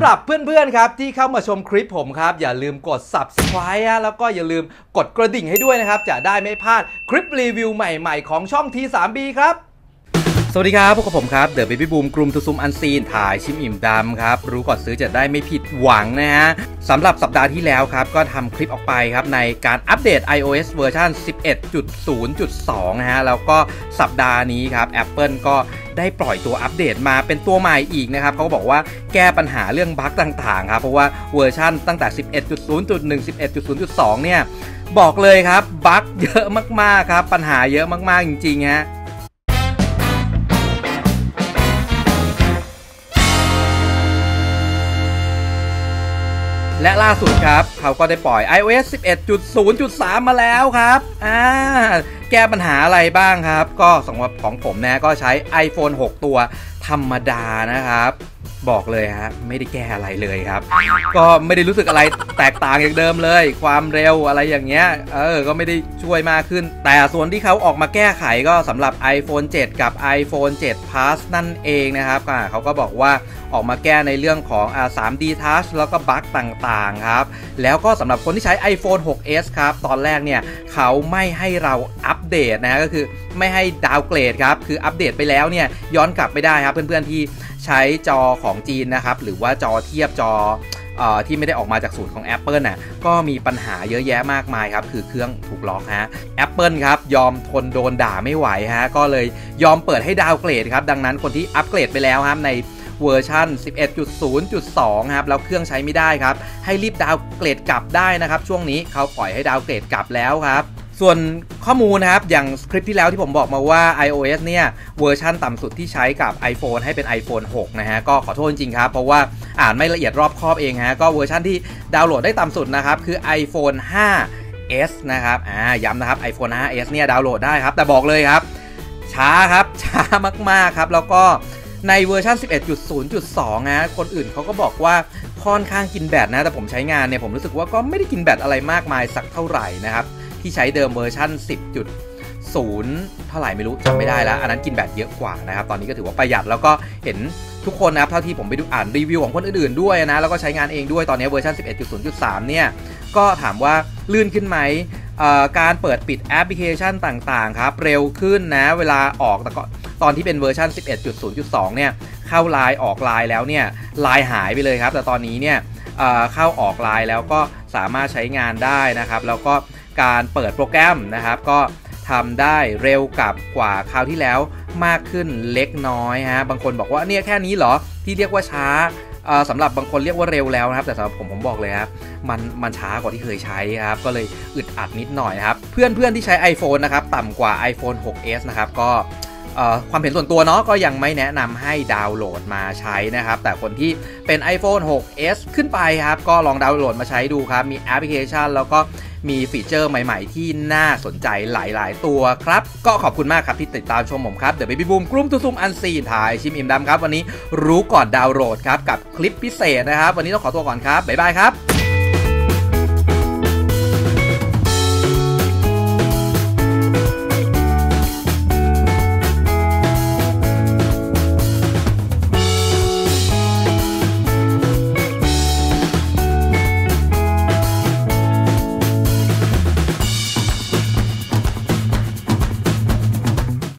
ำหรับเพื่อนๆครับที่เข้ามาชมคลิปผมครับ อย่าลืมกด subscribe แล้วก็อย่าลืมกดกระดิ่งให้ด้วยนะครับ จะได้ไม่พลาดคลิปรีวิวใหม่ๆของช่อง T3B ครับสวัสดีครับพวกบผมครับเดอะ b บ b y บูมกลุ่มทุซุมอันซีนถ่ายชิมอิ่มดำครับ รู้ก่อนซื้อจะได้ไม่ผิดหวังนะฮะสำหรับสัปดาห์ที่แล้วครับ ก็ทำคลิปออกไปครับ ในการอัปเดต iOS เวอร์ชัน11.0.2 นะฮะ แล้วก็สัปดาห์นี้ครับ Apple ก็ได้ปล่อยตัวอัปเดตมาเป็นตัวใหม่อีกนะครับเขาก็บอกว่าแก้ปัญหาเรื่องบั๊กต่างๆครับเพราะว่าเวอร์ชันตั้งแต่ 11.0.1 11.0.2 เนี่ยบอกเลยครับบั๊กเยอะมากๆครับปัญหาเยอะมากๆจริงๆฮะ และล่าสุดครับเขาก็ได้ปล่อย iOS 11.0.3 มาแล้วครับ อ่า แก้ปัญหาอะไรบ้างครับ ก็สำหรับของผมนะก็ใช้ iPhone 6 ตัวธรรมดานะครับ บอกเลยฮะไม่ได้แก้อะไรเลยครับ ก็ไม่ได้รู้สึกอะไรแตกต่างอย่างเดิมเลย ความเร็วอะไรอย่างเงี้ยเออก็ไม่ได้ช่วยมากขึ้น แต่ส่วนที่เขาออกมาแก้ไขก็สำหรับ iPhone 7 กับ iPhone 7 Plus นั่นเองนะครับเขาก็บอกว่าออกมาแก้ในเรื่องของ 3D Touch แล้วก็บั๊กต่างๆครับ แล้วก็สำหรับคนที่ใช้ iPhone 6s ครับตอนแรกเนี่ยเขาไม่ให้เราอัปเดตนะก็คือไม่ให้ดาวเกรดครับคืออัปเดตไปแล้วเนี่ยย้อนกลับไปได้ครับเพื่อนๆที่ ใช้จอของจีนนะครับ หรือว่าจอเทียบจออที่ไม่ได้ออกมาจากสูตรของ Apple น่ะก็มีปัญหาเยอะแยะมากมายครับ คือเครื่องถูกล็อกฮะ Apple ครับ ยอมทนโดนด่าไม่ไหวฮะ ก็เลยยอมเปิดให้ดาวเกรดครับ ดังนั้นคนที่อัปเกรดไปแล้วครับในเวอร์ชัน11.0.2 ครับ แล้วเครื่องใช้ไม่ได้ครับ ให้รีบ downgrade กลับได้นะครับ ช่วงนี้เขาปล่อยให้ downgrade กลับแล้วครับ ส่วนข้อมูลนะครับ อย่างคลิปที่แล้วที่ผมบอกมาว่า iOS เนี่ย เวอร์ชันต่ำสุดที่ใช้กับ iPhone ให้เป็น iPhone 6 นะฮะ ก็ขอโทษจริงครับ เพราะว่าอ่านไม่ละเอียดรอบคอบเองฮะ ก็เวอร์ชันที่ดาวน์โหลดได้ต่ำสุดนะครับ คือ iPhone 5s นะครับ อ่า ย้ำนะครับ iPhone 5s เนี่ย ดาวน์โหลดได้ครับ แต่บอกเลยครับ ช้าครับ ช้ามาก ๆ ครับ แล้วก็ในเวอร์ชัน11.0.2 นะ คนอื่นเขาก็บอกว่าค่อนข้างกินแบตนะ แต่ผมใช้งานเนี่ย ผมรู้สึกว่าก็ไม่ได้กินแบตอะไรมากมายสักเท่าไหร่นะครับ ที่ใช้เดิมเวอร์ชัน10.0เท่าไหร่ไม่รู้จำไม่ได้แล้ว อันนั้นกินแบตเยอะกว่านะครับ ตอนนี้ก็ถือว่าประหยัดแล้วก็เห็นทุกคนนะครับ เท่าที่ผมไปดูอ่านรีวิวของคนอื่นๆด้วยนะ แล้วก็ใช้งานเองด้วยตอนนี้เวอร์ชัน11.0.3 เนี่ย ก็ถามว่าลื่นขึ้นไหมการเปิดปิดแอปพลิเคชันต่างๆ ครับ เร็วขึ้นนะ เวลาออกแต่ก็ตอนที่เป็นเวอร์ชัน11.0.2 เนี่ย เข้าไลน์ออกไลน์แล้วเนี่ยไลน์หายไปเลยครับ แต่ตอนนี้เนี่ยเข้าออกไลน์แล้วก็สามารถใช้งานได้นะครับ แล้วก็ การเปิดโปรแกรมนะครับ ก็ทำได้เร็วกับกว่าคราวที่แล้วมากขึ้นเล็กน้อยฮะบางคนบอกว่าเนี่ยแค่นี้เหรอที่เรียกว่าช้าสำหรับบางคนเรียกว่าเร็วแล้วนะครับ แต่สำหรับผมผมบอกเลยครับมันมันช้ากว่าที่เคยใช้ครับ ก็เลยอึดอัดนิดหน่อยครับ เพื่อนเพื่อนที่ใช้ iPhone นะครับ ต่ำกว่า iPhone 6s นะครับ ก็ ความเห็นส่วนตัวเนาะก็ยังไม่แนะนำให้ดาวน์โหลดมาใช้นะครับ แต่คนที่เป็น iPhone 6s ขึ้นไปครับ ก็ลองดาวน์โหลดมาใช้ดูครับ มีแอปพลิเคชัน แล้วก็มีฟีเจอร์ใหม่ๆ ที่น่าสนใจหลายๆ ตัวครับ ก็ขอบคุณมากครับที่ติดตามชมผมครับ เดี๋ยวไปบีบูมกลุ่มตุซุมอันซีนถ่ายชิมอิ่มดำครับ วันนี้รู้ก่อนดาวน์โหลดครับกับคลิปพิเศษนะครับ วันนี้ต้องขอตัวก่อนครับบ๊ายบายครับ